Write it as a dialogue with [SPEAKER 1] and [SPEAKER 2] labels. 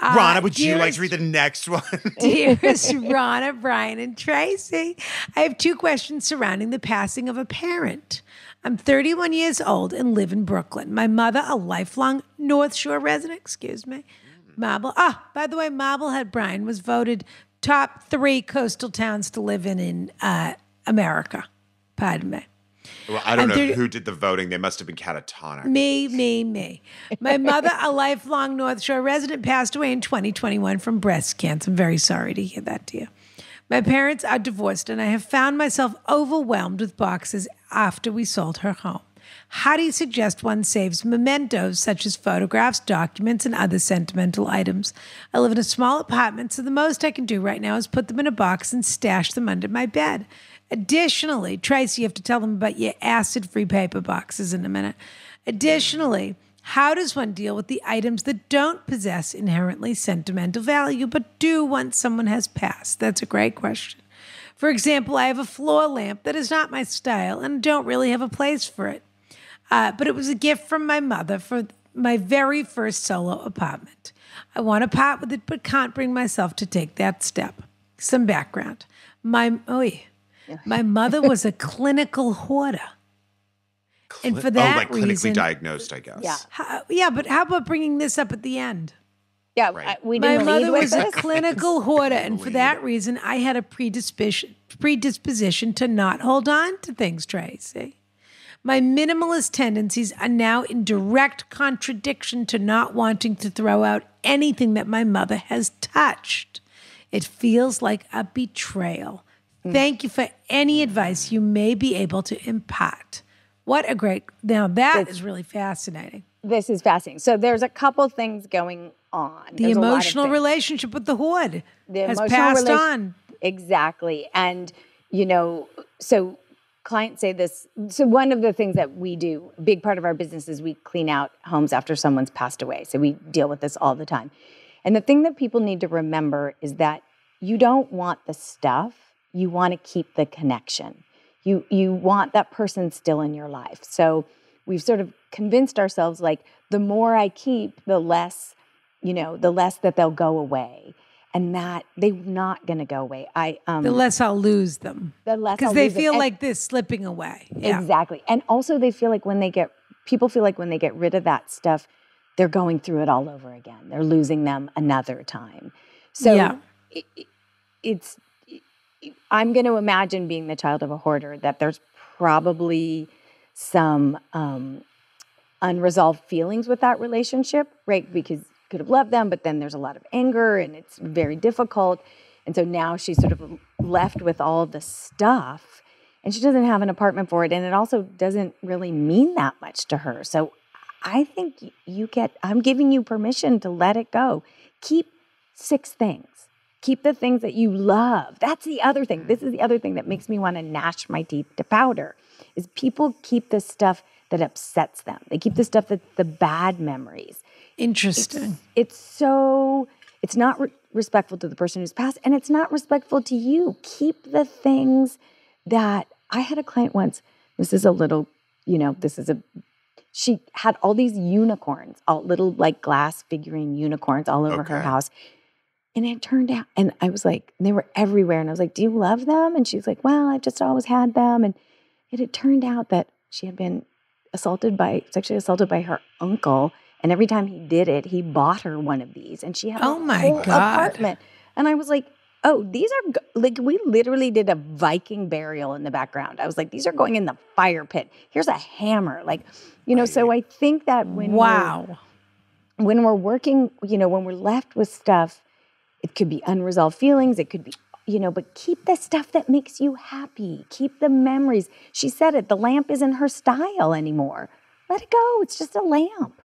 [SPEAKER 1] Uh,
[SPEAKER 2] Ronna, would you like to read the next one?
[SPEAKER 1] Dearest Ronna, Brian, and Tracy, I have two questions surrounding the passing of a parent. I'm 31 years old and live in Brooklyn. My mother, a lifelong North Shore resident, excuse me, Marble. Ah, by the way, Marblehead, Brian, was voted top three coastal towns to live in in uh, America. Pardon me.
[SPEAKER 2] Well, I don't know who did the voting. They must have been catatonic.
[SPEAKER 1] Me, me, me. My mother, a lifelong North Shore resident, passed away in 2021 from breast cancer. I'm very sorry to hear that, dear. My parents are divorced, and I have found myself overwhelmed with boxes after we sold her home. How do you suggest one saves mementos such as photographs, documents, and other sentimental items? I live in a small apartment, so the most I can do right now is put them in a box and stash them under my bed. Additionally, Tracy, you have to tell them about your acid free paper boxes in a minute. Additionally, how does one deal with the items that don't possess inherently sentimental value but do once someone has passed? That's a great question. For example, I have a floor lamp that is not my style and don't really have a place for it. Uh, but it was a gift from my mother for my very first solo apartment. I want to part with it, but can't bring myself to take that step. Some background. My oh, yeah. my mother was a clinical hoarder, and for oh, that
[SPEAKER 2] oh, like clinically
[SPEAKER 1] reason,
[SPEAKER 2] diagnosed, I guess.
[SPEAKER 3] Yeah.
[SPEAKER 1] How- yeah. But how about bringing this up at the end?
[SPEAKER 3] Yeah,
[SPEAKER 2] Right.
[SPEAKER 3] I- we
[SPEAKER 1] My
[SPEAKER 3] didn't
[SPEAKER 1] mother
[SPEAKER 3] lead with
[SPEAKER 1] was a clinical hoarder, and for that reason, I had a predisposition predisposition to not hold on to things, Tracy. My minimalist tendencies are now in direct contradiction to not wanting to throw out anything that my mother has touched. It feels like a betrayal. Mm. Thank you for any advice you may be able to impart. What a great, now that is really fascinating.
[SPEAKER 3] This is fascinating. So there's a couple things going on.
[SPEAKER 1] The
[SPEAKER 3] There's a lot of
[SPEAKER 1] emotional relationship with the hoard
[SPEAKER 3] the
[SPEAKER 1] has passed
[SPEAKER 3] relation-
[SPEAKER 1] on.
[SPEAKER 3] Exactly. And, you know, so clients say this. So, one of the things that we do, big part of our business is we clean out homes after someone's passed away. So, we deal with this all the time. And the thing that people need to remember is that you don't want the stuff, you want to keep the connection. You, you want that person still in your life. So, we've sort of convinced ourselves like the more I keep, the less, you know, the less that they'll go away. And that they're not going to go away. I um
[SPEAKER 1] The less I'll lose them.
[SPEAKER 3] the less
[SPEAKER 1] Because they feel like they're slipping away. Yeah.
[SPEAKER 3] exactly, and also they feel like when they get people feel like when they get rid of that stuff, they're going through it all over again. They're losing them another time. So
[SPEAKER 1] Yeah.
[SPEAKER 3] it- it's I'm going to imagine being the child of a hoarder that there's probably some um, unresolved feelings with that relationship, right? Because you could have loved them, but then there's a lot of anger and it's very difficult. And so now she's sort of left with all the stuff and she doesn't have an apartment for it. And it also doesn't really mean that much to her. So I think you get, I'm giving you permission to let it go. Keep six things. Keep the things that you love. That's the other thing. Mm. This is the other thing that makes me want to gnash my teeth to powder is people keep the stuff that upsets them. They keep the stuff that's the bad memories.
[SPEAKER 1] Interesting.
[SPEAKER 3] It's so it's not re- respectful to the person who's passed and it's not respectful to you. Keep the things that I had a client once. This is a little, you know, this is a she had all these unicorns, all little like glass figurine unicorns all over her house. And it turned out, and I was like, they were everywhere. And I was like, Do you love them? And she's like, Well, I've just always had them. And it had turned out that she had been assaulted by, sexually assaulted by her uncle. And every time he did it, he bought her one of these. And she had
[SPEAKER 1] Oh my
[SPEAKER 3] whole
[SPEAKER 1] God.
[SPEAKER 3] apartment. And I was like, Oh, these are like we literally did a Viking burial in the background. I was like, these are going in the fire pit. Here's a hammer. Like, you know, so I think that when we're-
[SPEAKER 1] wow.
[SPEAKER 3] when we're working, you know, when we're left with stuff, it could be unresolved feelings, it could be, you know, but keep the stuff that makes you happy. Keep the memories. She said it, the lamp isn't her style anymore. Let it go. It's just a lamp.